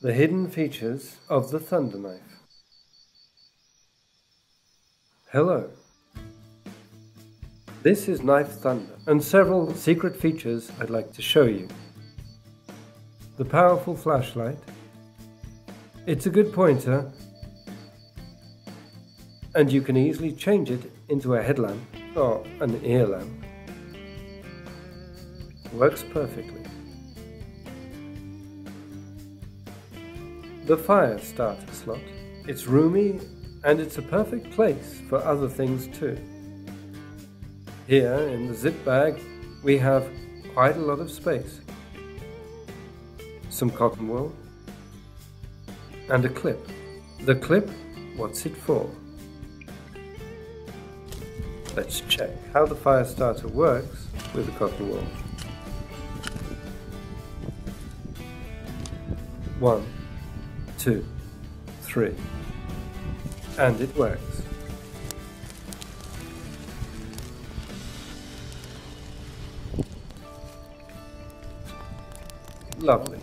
The hidden features of the Thunder Knife. Hello. This is Knife Thunder and several secret features I'd like to show you. The powerful flashlight. It's a good pointer and you can easily change it into a headlamp or an ear lamp. Works perfectly. The fire starter slot. It's roomy and it's a perfect place for other things too. Here in the zip bag we have quite a lot of space. Some cotton wool and a clip. The clip, what's it for? Let's check how the fire starter works with the cotton wool. One, two, three. And it works. Lovely.